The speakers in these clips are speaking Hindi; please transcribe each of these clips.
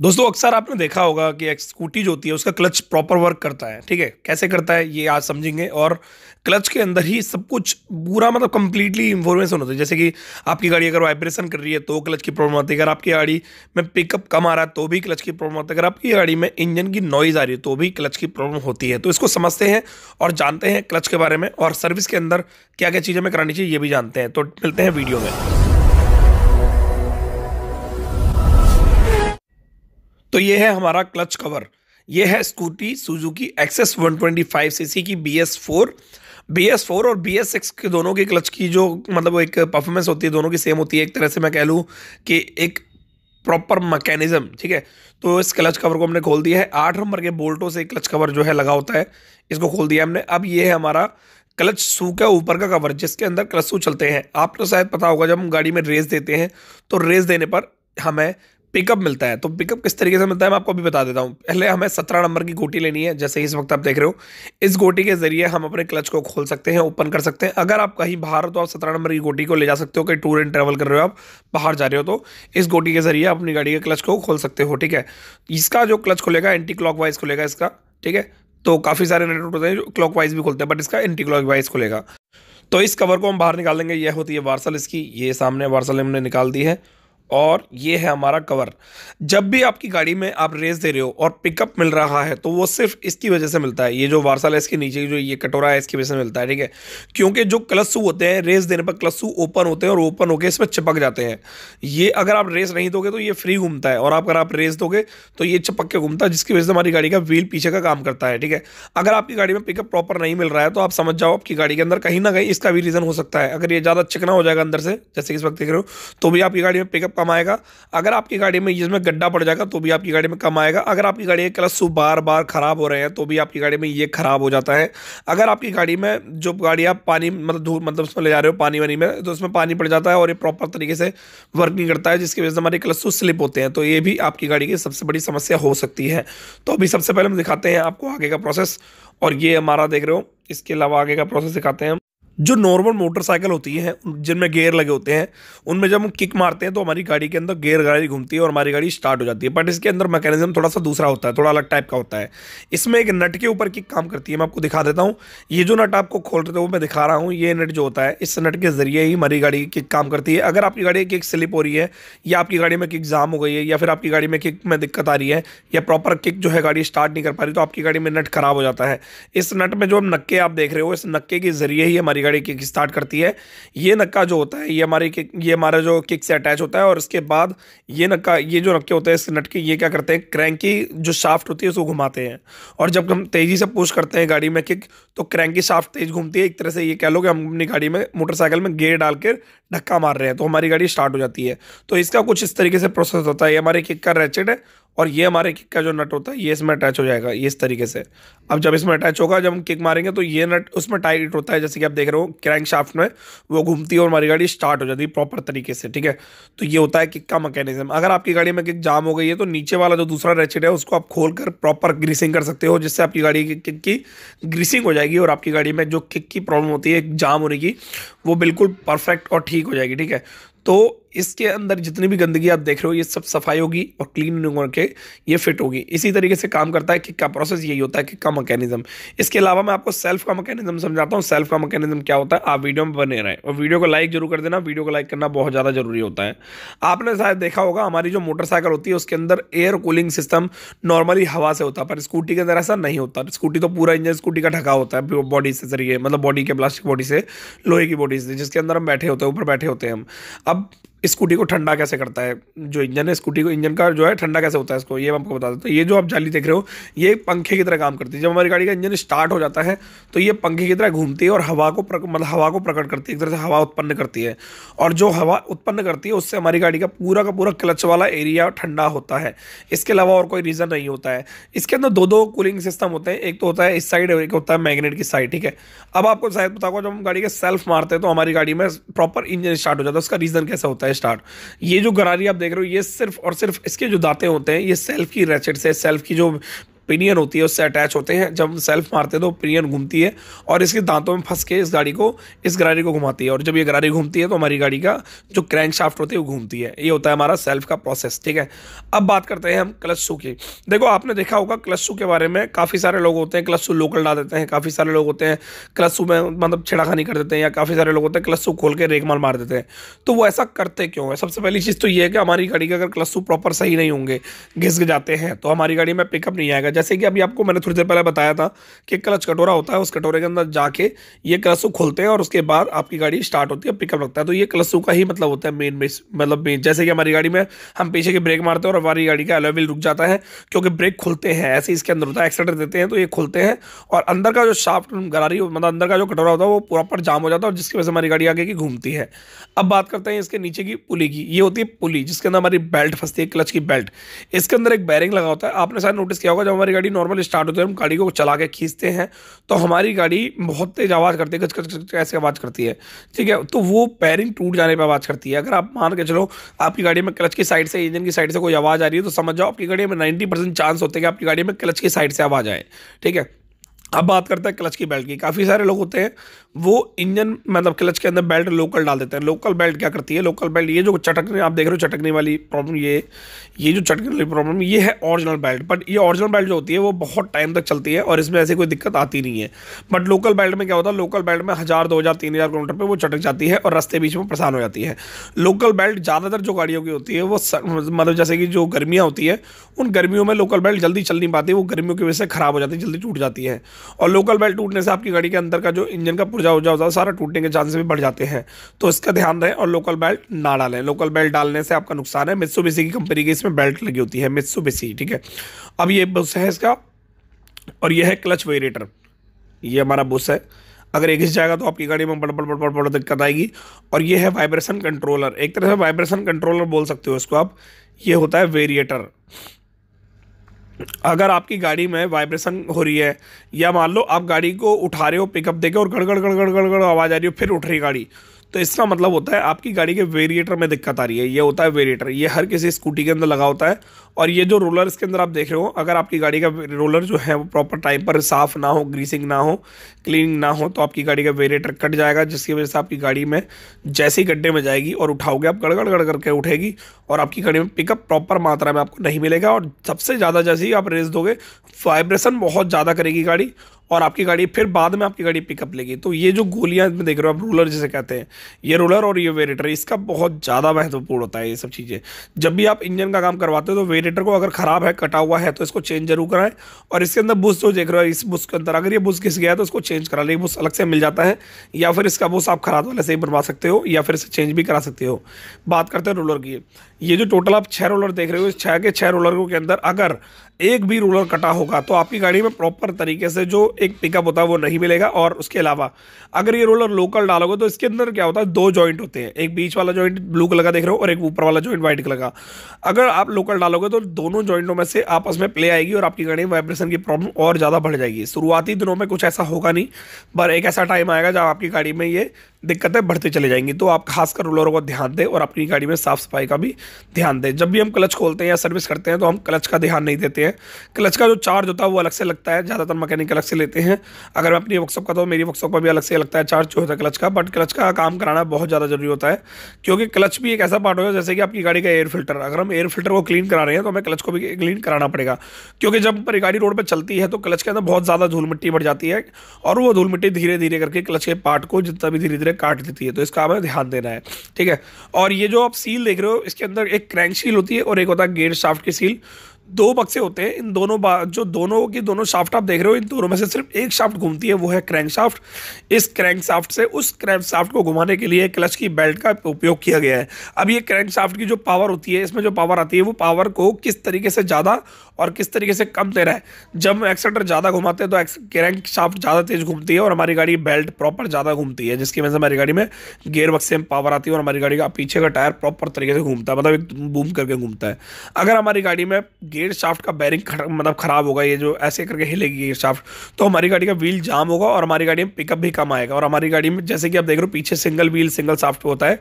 दोस्तों, अक्सर आपने देखा होगा कि एक स्कूटी जो होती है, उसका क्लच प्रॉपर वर्क करता है, ठीक है? कैसे करता है, ये आज समझेंगे। और क्लच के अंदर ही सब कुछ पूरा मतलब कंप्लीटली इंफॉर्मेशन होता है। जैसे कि आपकी गाड़ी अगर वाइब्रेशन कर रही है तो क्लच की प्रॉब्लम आती है। अगर आपकी गाड़ी में पिकअप कम आ रहा है तो भी क्लच की प्रॉब्लम आती है। अगर आपकी गाड़ी में इंजन की नॉइज़ आ रही है तो भी क्लच की प्रॉब्लम होती है। तो इसको समझते हैं और जानते हैं क्लच के बारे में। और सर्विस के अंदर क्या क्या चीज़ें हमें करानी चाहिए, ये भी जानते हैं। तो मिलते हैं वीडियो में। तो ये है हमारा क्लच कवर। ये है स्कूटी सुजुकी एक्सेस 125 सीसी की B S four. B S four और बी एस सिक्स के दोनों के क्लच की जो मतलब एक परफॉर्मेंस होती है, दोनों की सेम होती है। एक तरह से मैं कह लूँ कि एक प्रॉपर मैकेनिज्म ठीक है? तो इस क्लच कवर को हमने खोल दिया है। आठ नंबर के बोल्टों से क्लच कवर जो है लगा होता है, इसको खोल दिया हमने। अब ये है हमारा क्लच शू का ऊपर का कवर, जिसके अंदर क्लच शू चलते हैं। आपको शायद पता होगा, जब हम गाड़ी में रेस देते हैं तो रेस देने पर हमें पिकअप मिलता है। तो पिकअप किस तरीके से मिलता है मैं आपको अभी बता देता हूँ। पहले हमें सत्रह नंबर की गोटी लेनी है, जैसे इस वक्त आप देख रहे हो। इस गोटी के ज़रिए हम अपने क्लच को खोल सकते हैं ओपन कर सकते हैं। अगर आप कहीं बाहर हो तो आप सत्रह नंबर की गोटी को ले जा सकते हो, कहीं टूर एंड ट्रैवल कर रहे हो आप, बाहर जा रहे हो तो इस गोटी के ज़रिए अपनी गाड़ी के क्लच को खोल सकते हो, ठीक है? इसका जो क्लच खुलेगा एंटी क्लॉक वाइज खुलेगा इसका, ठीक है? तो काफ़ी सारे नेटवर्क होते हैं जो क्लॉक वाइज भी खुलते हैं बट इसका एंटी क्लॉक वाइज खुलेगा। तो इस कवर को हम बाहर निकाल देंगे, यह होती है वार्सल इसकी, ये सामने वार्सल हमने निकाल दी है। और ये है हमारा कवर जब भी आपकी गाड़ी में आप रेस दे रहे हो और पिकअप मिल रहा है तो वो सिर्फ़ इसकी वजह से मिलता है। ये जो वार्सल है, इसके नीचे जो ये कटोरा है, इसकी वजह से मिलता है, ठीक है? क्योंकि जो क्लसू होते हैं रेस देने पर क्लसू ओपन होते हैं और ओपन होकर इसमें चिपक जाते हैं। ये अगर आप रेस नहीं दोगे तो ये फ्री घूमता है। और अगर आप रेस दोगे तो ये चिपक के घूमता है, जिसकी वजह से हमारी गाड़ी का व्हील पीछे का काम करता है, ठीक है? अगर आपकी गाड़ी में पिकअप प्रॉपर नहीं मिल रहा है तो आप समझ जाओ, आपकी गाड़ी के अंदर कहीं ना कहीं इसका भी रीज़न हो सकता है। अगर ये ज़्यादा चिकना हो जाएगा अंदर से, जैसे कि इस वक्त देख रहे हो तो भी आपकी गाड़ी में पिकअप कम आएगा। अगर आपकी गाड़ी में इसमें गड्ढा पड़ जाएगा तो भी आपकी गाड़ी में कम आएगा। अगर आपकी गाड़ी के क्लच बार बार ख़राब हो रहे हैं तो भी आपकी गाड़ी में ये ख़राब हो जाता है। अगर आपकी गाड़ी में जो गाड़ी आप पानी मतलब धूल मतलब उसमें ले जा रहे हो पानी वानी में तो उसमें पानी पड़ जाता है और ये प्रॉपर तरीके से वर्क नहीं करता है, जिसकी वजह से हमारे क्लच स्लिप होते हैं। तो ये भी आपकी गाड़ी की सबसे बड़ी समस्या हो सकती है। तो अभी सबसे पहले हम दिखाते हैं आपको आगे का प्रोसेस और ये हमारा देख रहे हो, इसके अलावा आगे का प्रोसेस दिखाते हैं जो नॉर्मल मोटरसाइकिल होती है, जिनमें गेयर लगे होते हैं, उनमें जब हम किक मारते हैं तो हमारी गाड़ी के अंदर गेयर गाड़ी घूमती है और हमारी गाड़ी स्टार्ट हो जाती है। बट इसके अंदर मैकेनिज्म थोड़ा सा दूसरा होता है, थोड़ा अलग टाइप का होता है। इसमें एक नट के ऊपर किक काम करती है, मैं आपको दिखा देता हूँ। ये जो नट आपको खोल रहे थे, वो मैं दिखा रहा हूँ। ये नट जो होता है, इस नट के ज़रिए ही हमारी गाड़ी की किक काम करती है। अगर आपकी गाड़ी की किक स्लिप हो रही है, या आपकी गाड़ी में किक जाम हो गई है, या फिर आपकी गाड़ी में किक में दिक्कत आ रही है, या प्रॉपर किक जो है गाड़ी स्टार्ट नहीं कर पा रही तो आपकी गाड़ी में नट खराब हो जाता है। इस नट में जो नक्के आप देख रहे हो, इस नक्के के ज़रिए ही हमारी गाड़ी किक स्टार्ट करती है। ये नक्का जो होता है, ये हमारी ये हमारा जो किक से अटैच होता है और इसके बाद ये नक्का, ये जो नक्के होते हैं इस नट के ये क्या करते हैं क्रैंक जो शाफ्ट होती है, उसको घुमाते हैं। और जब हम तेज़ी से पुश करते हैं गाड़ी में किक तो क्रैंक शाफ्ट तेज घूमती है। एक तरह से ये कह लो कि हम अपनी गाड़ी में मोटरसाइकिल में गेयर डाल कर धक्का मार रहे हैं तो हमारी गाड़ी स्टार्ट हो जाती है। तो इसका कुछ इस तरीके से प्रोसेस होता है। ये हमारे किक का रेचेड है और ये हमारे किक का जो नट होता है, ये इसमें अटैच हो जाएगा ये इस तरीके से। अब जब इसमें अटैच होगा, जब हम किक मारेंगे तो ये नट उसमें टाइट होता है, जैसे कि आप देख रहे हो क्रैंक शाफ्ट में वो घूमती है और हमारी गाड़ी स्टार्ट हो जाती है प्रॉपर तरीके से, ठीक है? तो ये होता है किक का मैकेनिज्म अगर आपकी गाड़ी में किक जाम हो गई है तो नीचे वाला जो दूसरा रेचेड है, उसको आप खोल कर प्रॉपर ग्रीसिंग कर सकते हो, जिससे आपकी गाड़ी की किक की ग्रीसिंग हो जाएगी और आपकी गाड़ी में जो किक की प्रॉब्लम होती है जाम होने की, वो बिल्कुल परफेक्ट और ठीक हो जाएगी, ठीक है? तो इसके अंदर जितनी भी गंदगी आप देख रहे हो, ये सब सफ़ाई होगी और क्लीन होकर ये फिट होगी। इसी तरीके से काम करता है किक का प्रोसेस यही होता है किक का मैकेनिज्म इसके अलावा मैं आपको सेल्फ का मैकेनिज्म समझाता हूँ। सेल्फ का मैकेनिज्म क्या होता है? आप वीडियो में बने रहें और वीडियो को लाइक ज़रूर कर देना। वीडियो को लाइक करना बहुत ज़्यादा ज़रूरी होता है। आपने शायद देखा होगा, हमारी जो मोटरसाइकिल होती है, उसके अंदर एयर कूलिंग सिस्टम नॉर्मली हवा से होता है, पर स्कूटी के अंदर ऐसा नहीं होता। स्कूटी तो पूरा इंजन स्कूटी का ढका होता है बॉडी से ज़रिए मतलब बॉडी के प्लास्टिक बॉडी से, लोहे की बॉडी से, जिसके अंदर हम बैठे होते हैं, ऊपर बैठे होते हैं हम। अब स्कूटी को ठंडा कैसे करता है? जो इंजन है स्कूटी को इंजन का जो है ठंडा कैसे होता है इसको? ये मैं आपको बता देता हूँ। ये जो आप जाली देख रहे हो ये पंखे की तरह काम करती है। जब हमारी गाड़ी का इंजन स्टार्ट हो जाता है तो ये पंखे की तरह घूमती है और हवा को प्रक, मतलब हवा को प्रकट करती है। एक तरह से हवा उत्पन्न करती है। और जो हवा उत्पन्न करती है उससे हमारी गाड़ी का पूरा का पूरा क्लच वाला एरिया ठंडा होता है। इसके अलावा और कोई रीज़न नहीं होता है। इसके अंदर दो दो कूलिंग सिस्टम होते हैं। एक तो होता है इस साइड एक होता है मैग्नेट की साइड ठीक है? अब आपको शायद होगा जब हम गाड़ी के सेल्फ मारते हैं तो हमारी गाड़ी में प्रॉपर इंजन स्टार्ट हो जाता है। उसका रीज़न कैसा होता है? स्टार्ट ये जो गरारी आप देख रहे हो, ये सिर्फ़ और सिर्फ़ इसके जो दाते होते हैं, ये सेल्फ की रेचेट से सेल्फ की जो पिनियन होती है, उससे अटैच होते हैं। जब हम सेल्फ मारते हैं तो पिनियन घूमती है और इसके दांतों में फंस के इस गाड़ी को, इस गरारी को घुमाती है। और जब ये गरारी घूमती है तो हमारी गाड़ी का जो क्रैंक शाफ्ट होती है, वो घूमती है। ये होता है हमारा सेल्फ का प्रोसेस ठीक है? अब बात करते हैं हम क्लच शू की। देखो, आपने देखा होगा क्लच शू के बारे में काफ़ी सारे लोग होते हैं क्लच शू लोकल डाल देते हैं, काफ़ी सारे लोग होते हैं क्लच शू में मतलब छिड़ाखानी कर देते हैं या काफ़ी सारे लोग होते हैं क्लच शू खोल के रेक मार मार देते हैं। तो वो ऐसा करते क्यों है? सबसे पहली चीज़ तो ये है कि हमारी गाड़ी के अगर क्लच शू प्रॉपर सही नहीं होंगे घिस जाते हैं तो हमारी गाड़ी में पिकअप नहीं आएगा। जैसे कि अभी आपको मैंने थोड़ी देर पहले बताया था कि क्लच कटोरा होता है, उस कटोरे के अंदर जाके ये क्लच शू खोलते हैं और उसके बाद आपकी गाड़ी स्टार्ट होती है पिकअप लगता है। तो ये क्लच शू का ही मतलब होता है मेन मतलब मेन जैसे कि हमारी गाड़ी में हम पीछे की ब्रेक मारते हैं और हमारी गाड़ी का एलोविल रुक जाता है, क्योंकि ब्रेक खुलते हैं, ऐसे इसके अंदर होता है एक्सीटर देते हैं तो ये खुलते हैं और अंदर का जो शाफ्ट गरारी मतलब अंदर का जो कटोरा होता है, वो प्रॉपर जाम हो जाता है और जिसकी वजह से हमारी गाड़ी आगे की घूमती है। अब बात करते हैं इसके नीचे की पुली की, ये होती है पुली, जिसके अंदर हमारी बेल्ट फंसती है क्लच की बेल्ट इसके अंदर एक बैरिंग लगा होता है, आपने शायद नोटिस किया होगा, जब हमारी गाड़ी नॉर्मल स्टार्ट होती है, हम गाड़ी को चला के खींचते हैं तो हमारी गाड़ी बहुत तेज आवाज़ करती है कच कच ऐसे आवाज़ करती है, ठीक है? तो वो पैरिंग टूट जाने पर आवाज़ करती है। अगर आप मान के चलो, आपकी गाड़ी में क्लच की साइड से इंजन की साइड से कोई आवाज़ आ रही है तो समझ जाओ, आपकी गाड़ी में नाइन्टी चांस होते हैं कि आपकी गाड़ी में क्लच की साइड से आवाज़ आए, ठीक है? अब बात करते हैं क्लच की बेल्ट की। काफ़ी सारे लोग होते हैं, वो इंजन मतलब क्लच के अंदर बेल्ट लोकल डाल देते हैं। लोकल बेल्ट क्या करती है? लोकल बेल्ट ये जो चटकने आप देख रहे हो चटकने वाली प्रॉब्लम, ये ये जो चटकने वाली प्रॉब्लम, ये है ओरिजिनल बेल्ट बट ये ओरिजिनल बेल्ट जो होती है, वो बहुत टाइम तक चलती है और इसमें ऐसी कोई दिक्कत आती नहीं है। बट लोकल बेल्ट में क्या होता है? लोकल बेल्ट में हज़ार, दो हज़ार, तीन हज़ार किलोमीटर पर वो चटक जाती है और रस्ते बीच में परेशान हो जाती है। लोकल बेल्ट ज़्यादातर जो गाड़ियों की होती है, वो मतलब जैसे कि जो गर्मियाँ होती है, उन गर्मियों में लोकल बेल्ट जल्दी चल नहीं पाती, वो गर्मियों की वजह से ख़राब हो जाती है, जल्दी टूट जाती है। और लोकल बेल्ट टूटने से आपकी गाड़ी के अंदर का जो इंजन का पुर्जा उर्जा होता है, सारा टूटने के चांसेस भी बढ़ जाते हैं। तो इसका ध्यान रहे और लोकल बेल्ट ना डालें। लोकल बेल्ट डालने से आपका नुकसान है। मित्सुबिशी की कंपनी की इसमें बेल्ट लगी होती है मित्सुबिशी ठीक है? अब ये बुस है इसका और यह है क्लच वेरिएटर ये हमारा बुस है। अगर एक घिस जाएगा तो आपकी गाड़ी में बड़ बड़ बड़ बड़ दिक्कत आएगी। और ये है वाइब्रेशन कंट्रोलर एक तरह से वाइब्रेशन कंट्रोलर बोल सकते हो इसको आप। ये होता है वेरिएटर अगर आपकी गाड़ी में वाइब्रेशन हो रही है, या मान लो आप गाड़ी को उठा रहे हो पिकअप देके और गड़गड़ गड़गड़ गड़गड़ आवाज़ आ रही हो, फिर उठ रही गाड़ी। तो इसका मतलब होता है आपकी गाड़ी के वेरिएटर में दिक्कत आ रही है। ये होता है वेरिएटर ये हर किसी स्कूटी के अंदर लगा होता है और ये जो रोलर इसके अंदर आप देख रहे हो, अगर आपकी गाड़ी का रोलर जो है वो प्रॉपर टाइम पर साफ़ ना हो ग्रीसिंग ना हो क्लीनिंग ना हो तो आपकी गाड़ी का वेरिएटर कट जाएगा, जिसकी वजह से आपकी गाड़ी में जैसे ही गड्ढे में जाएगी और उठाओगे, आप गड़गड़ गड़ करके उठेगी और आपकी गाड़ी में पिकअप प्रॉपर मात्रा में आपको नहीं मिलेगा और सबसे ज़्यादा जैसे ही आप रेस दोगे वाइब्रेशन बहुत ज़्यादा करेगी गाड़ी और आपकी गाड़ी फिर बाद में आपकी गाड़ी पिकअप लेगी। तो ये जो गोलियाँ में देख रहे हो, आप रूलर जिसे कहते हैं, ये रूलर और ये वेरेटर इसका बहुत ज़्यादा महत्वपूर्ण होता है ये सब चीज़ें। जब भी आप इंजन का काम करवाते हो तो वेरेटर को अगर ख़राब है, कटा हुआ है तो इसको चेंज ज़रूर कराएँ। और इसके अंदर बुश जो देख रहे हो, इस बुश के अंदर, अगर ये बुश घिस गया है तो उसको चेंज करा ले। बुश अलग से मिल जाता है। या फिर इसका बुश आप खराब वाले से ही बनवा सकते हो, या फिर इसे चेंज भी करा सकते हो। बात करते हैं रोलर की। ये जो टोटल आप छः रोलर देख रहे हो, इस छः के छः रोलरों के अंदर अगर एक भी रोलर कटा होगा तो आपकी गाड़ी में प्रॉपर तरीके से जो एक पिकअप होता है, वो नहीं मिलेगा। और उसके अलावा, अगर ये रोलर लोकल डालोगे तो इसके अंदर क्या होता है, दो जॉइंट होते हैं। एक बीच वाला जॉइंट ब्लू कलर का देख रहे हो, और एक ऊपर वाला जॉइंट व्हाइट कलर का। अगर आप लोकल डालोगे तो दोनों जॉइंटों में से आपस में प्ले आएगी और आपकी गाड़ी वाइब्रेशन की प्रॉब्लम और ज़्यादा बढ़ जाएगी। शुरुआती दिनों में कुछ ऐसा होगा नहीं, पर एक ऐसा टाइम आएगा जब आपकी गाड़ी में ये दिक्कतें बढ़ती चली जाएँगी। तो आप खासकर रोलरों को ध्यान दें और अपनी गाड़ी में साफ़ सफ़ाई का भी ध्यान दें। जब भी हम क्लच खोलते हैं या सर्विस करते हैं तो हम क्लच का ध्यान नहीं देते हैं। क्लच का जो चार्ज होता है, वो अलग से लगता है। ज़्यादातर मैकेनिक अलग से लेते हैं। अगर मैं अपनी वर्कशॉप का तो मेरी वर्कशॉप पर भी अलग से लगता है चार्ज जो होता है क्लच का। बट क्लच का काम कराना बहुत ज़्यादा ज़रूरी होता है। क्योंकि क्लच भी एक ऐसा पार्ट होगा, जैसे कि आपकी गाड़ी का एयर फ़िल्टर अगर हम एयर फ़िल्टर को क्लीन करा रहे हैं तो हमें क्लच को भी क्लीन कराना पड़ेगा। क्योंकि जब पर गाड़ी रोड पर चलती है तो क्लच के अंदर बहुत ज़्यादा धूल मिट्टी बढ़ जाती है। और वो धूल मिट्टी धीरे धीरे करके क्लच के पार्ट को जितना भी धीरे धीरे काट देती है तो इसका हमें ध्यान देना है, ठीक है? और ये जो आप सील देख रहे हो, इसके अंदर एक क्रैंक सील होती है और एक होता है गेयर शाफ्ट की सील दो बक्से होते हैं, इन दोनों जो दोनों की दोनों शाफ्ट आप देख रहे हो, इन दोनों में से सिर्फ़ एक शाफ्ट घूमती है, वो है क्रैंक शाफ्ट इस क्रैंक शाफ्ट से उस क्रैंक शाफ्ट को घुमाने के लिए क्लच की बेल्ट का उपयोग किया गया है। अब ये क्रैंक शाफ्ट की जो पावर होती है, इसमें जो पावर आती है, वो पावर को किस तरीके से ज़्यादा और किस तरीके से कम दे रहा है। जब एक्सेटर ज़्यादा घुमाते हैं तो क्रैंक शाफ्ट ज़्यादा तेज घूमती है और हमारी गाड़ी बेल्ट प्रॉपर ज़्यादा घूमती है, जिसकी वजह से हमारी गाड़ी में गेयर बक्से में पावर आती है और हमारी गाड़ी का पीछे का टायर प्रॉपर तरीके से घूमता है मतलब एक बूम करके घूमता है। अगर हमारी गाड़ी में गेयर शाफ्ट का बैरिंग मतलब ख़राब होगा, ये जो ऐसे करके हिलेगी गेयर शाफ्ट तो हमारी गाड़ी का व्हील जाम होगा और हमारी गाड़ी में पिकअप भी कम आएगा। और हमारी गाड़ी में, जैसे कि आप देख रहे हो, पीछे सिंगल व्हील सिंगल शाफ्ट होता है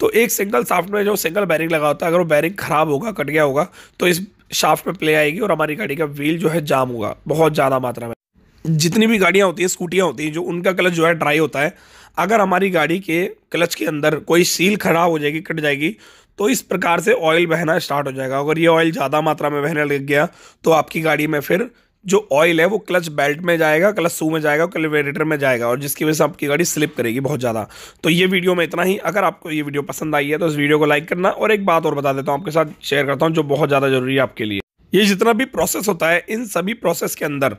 तो एक सिंगल शाफ्ट में जो सिंगल बैरिंग लगा होता है, अगर वो बैरिंग ख़राब होगा, कट गया होगा तो इस शाफ्ट में प्ले आएगी और हमारी गाड़ी का व्हील जो है जाम होगा, बहुत ज़्यादा मात्रा में। जितनी भी गाड़ियाँ होती हैं, स्कूटियाँ होती हैं, जो उनका क्लच जो है ड्राई होता है, अगर हमारी गाड़ी के क्लच के अंदर कोई सील खराब हो जाएगी, कट जाएगी तो इस प्रकार से ऑयल बहना स्टार्ट हो जाएगा। अगर ये ऑयल ज़्यादा मात्रा में बहने लग गया तो आपकी गाड़ी में फिर जो ऑयल है वो क्लच बेल्ट में जाएगा क्लच सू में जाएगा क्लिवेटर में जाएगा और जिसकी वजह से आपकी गाड़ी स्लिप करेगी बहुत ज़्यादा। तो ये वीडियो में इतना ही। अगर आपको ये वीडियो पसंद आई है तो इस वीडियो को लाइक करना और एक बात और बता देता हूँ, आपके साथ शेयर करता हूँ जो बहुत ज़्यादा ज़रूरी है आपके लिए। ये जितना भी प्रोसेस होता है, इन सभी प्रोसेस के अंदर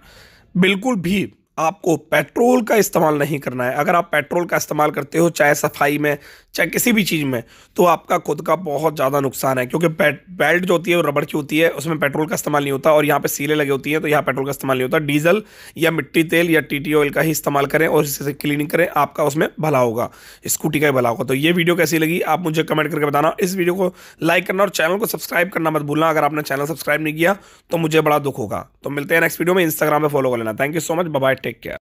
बिल्कुल भी आपको पेट्रोल का इस्तेमाल नहीं करना है। अगर आप पेट्रोल का इस्तेमाल करते हो, चाहे सफ़ाई में, चाहे किसी भी चीज़ में तो आपका खुद का बहुत ज़्यादा नुकसान है, क्योंकि बेल्ट जो होती है, वो रबड़ की होती है, उसमें पेट्रोल का इस्तेमाल नहीं होता, और यहाँ पे सीलें लगी होती हैं तो यहाँ पेट्रोल का इस्तेमाल नहीं होता। डीजल या मिट्टी तेल या टी ऑयल का ही इस्तेमाल करें, और इससे क्लीनिंग करें, आपका उसमें भला होगा, स्कूटी का ही भला होगा। तो ये वीडियो कैसी लगी, आप मुझे कमेंट करके बताना। इस वीडियो को लाइक करना और चैनल को सब्सक्राइब करना मत भूलना, अगर आपने चैनल सब्सक्राइब नहीं किया तो मुझे बड़ा दुख होगा। तो मिलते हैं नेक्स्ट वीडियो में इंस्टाग्राम पर फॉलो कर लेना। Thank you so much bye Take care.